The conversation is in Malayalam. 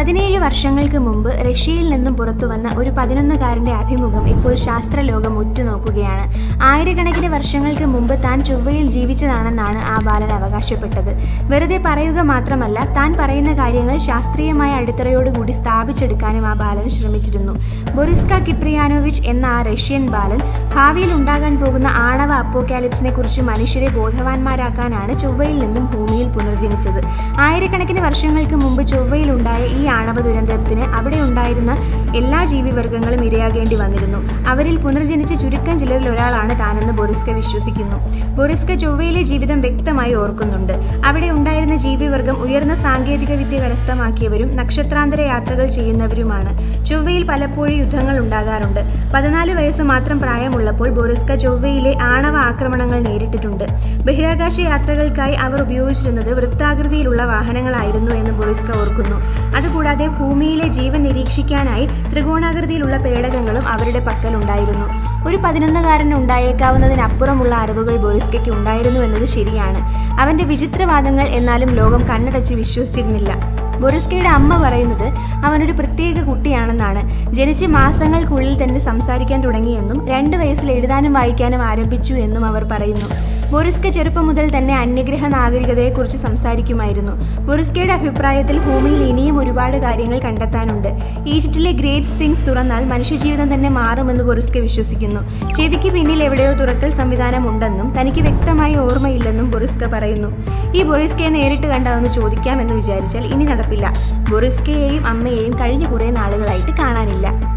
പതിനേഴ് വർഷങ്ങൾക്ക് മുമ്പ് റഷ്യയിൽ നിന്നും പുറത്തുവന്ന ഒരു പതിനൊന്നുകാരന്റെ അഭിമുഖം ഇപ്പോൾ ശാസ്ത്രലോകം ഉറ്റുനോക്കുകയാണ്. ആയിരക്കണക്കിന് വർഷങ്ങൾക്ക് മുമ്പ് താൻ ചൊവ്വയിൽ ജീവിച്ചതാണെന്നാണ് ആ ബാലൻ അവകാശപ്പെട്ടത്. വെറുതെ പറയുക മാത്രമല്ല താൻ പറയുന്ന കാര്യങ്ങൾ ശാസ്ത്രീയമായ അടിത്തറയോടുകൂടി സ്ഥാപിച്ചെടുക്കാനും ആ ബാലൻ ശ്രമിച്ചിരുന്നു. ബൊറിസ്ക കിപ്രിയാനോവിച്ച് എന്ന ആ റഷ്യൻ ബാലൻ ഭാവിയിൽ ഉണ്ടാകാൻ പോകുന്ന ആണവ അപ്പോക്കാലിപ്സിനെ കുറിച്ച് മനുഷ്യരെ ബോധവാന്മാരാക്കാനാണ് ചൊവ്വയിൽ നിന്നും ഭൂമിയിൽ പുനർജനിച്ചത്. ആയിരക്കണക്കിന് വർഷങ്ങൾക്ക് മുമ്പ് ചൊവ്വയിൽ ഉണ്ടായ ഈ ആണവ ദുരന്തത്തിന് അവിടെ ഉണ്ടായിരുന്ന എല്ലാ ജീവിവർഗങ്ങളും ഇരയാകേണ്ടി വന്നിരുന്നു. അവരിൽ പുനർജനിച്ച ചുരുക്കം ചിലരിൽ ഒരാളാണ് താനെന്ന് ബൊറിസ്ക വിശ്വസിക്കുന്നു. ബൊറിസ്ക ചൊവ്വയിലെ ജീവിതം വ്യക്തമായി ഓർക്കുന്നുണ്ട്. അവിടെ ഉണ്ടായിരുന്ന ജീവിവർഗം ഉയർന്ന സാങ്കേതിക വിദ്യ കരസ്ഥമാക്കിയവരും നക്ഷത്രാന്തര യാത്രകൾ ചെയ്യുന്നവരുമാണ്. ചൊവ്വയിൽ പലപ്പോഴും യുദ്ധങ്ങൾ ഉണ്ടാകാറുണ്ട്. പതിനാല് വയസ്സ് മാത്രം പ്രായമുള്ളപ്പോൾ ബൊറിസ്ക ചൊവ്വയിലെ ആണവ ആക്രമണങ്ങൾ നേരിട്ടിട്ടുണ്ട്. ബഹിരാകാശ യാത്രകൾക്കായി അവർ ഉപയോഗിച്ചിരുന്നത് വൃത്താകൃതിയിലുള്ള വാഹനങ്ങളായിരുന്നു എന്ന് ബൊറിസ്ക ഓർക്കുന്നു. അതുകൂടാതെ ഭൂമിയിലെ ജീവൻ നിരീക്ഷിക്കാനായി ത്രികോണാകൃതിയിലുള്ള പേടകങ്ങളും അവരുടെ പക്കലുണ്ടായിരുന്നു. ഒരു പതിനൊന്നുകാരന് ഉണ്ടായേക്കാവുന്നതിനപ്പുറമുള്ള അറിവുകൾ ബൊറിസ്കയ്ക്ക് ഉണ്ടായിരുന്നു എന്നത് ശരിയാണ്. അവന്റെ വിചിത്രവാദങ്ങൾ എന്നാലും ലോകം കണ്ണടച്ച് വിശ്വസിച്ചിരുന്നില്ല. ബൊറിസ്കയുടെ അമ്മ പറയുന്നത് അവനൊരു പ്രത്യേക കുട്ടിയാണെന്നാണ്. ജനിച്ച് മാസങ്ങൾക്കുള്ളിൽ തന്നെ സംസാരിക്കാൻ തുടങ്ങിയെന്നും രണ്ട് വയസ്സിൽ എഴുതാനും വായിക്കാനും ആരംഭിച്ചു എന്നും അവർ പറയുന്നു. ബൊറിസ്ക ചെറുപ്പം മുതൽ തന്നെ അന്യഗ്രഹ നാഗരികതയെക്കുറിച്ച് സംസാരിക്കുമായിരുന്നു. ബൊറിസ്കയുടെ അഭിപ്രായത്തിൽ ഭൂമിയിൽ ഇനിയും ഒരുപാട് കാര്യങ്ങൾ കണ്ടെത്താനുണ്ട്. ഈജിപ്തിലെ ഗ്രേറ്റ് സ്പിങ്സ് തുറന്നാൽ മനുഷ്യജീവിതം തന്നെ മാറുമെന്ന് ബൊറിസ്ക വിശ്വസിക്കുന്നു. ചെവിക്ക് പിന്നിൽ എവിടെയോ തുറക്കൽ സംവിധാനം ഉണ്ടെന്നും തനിക്ക് വ്യക്തമായി ഓർമ്മയില്ലെന്നും ബൊറിസ്ക പറയുന്നു. ഈ ബൊറിസ്കയെ നേരിട്ട് കണ്ടതെന്ന് ചോദിക്കാമെന്ന് വിചാരിച്ചാൽ ഇനി നടപ്പില്ല. ബൊറിസ്കയെയും അമ്മയെയും കഴിഞ്ഞ കുറേ നാളുകളായിട്ട് കാണാനില്ല.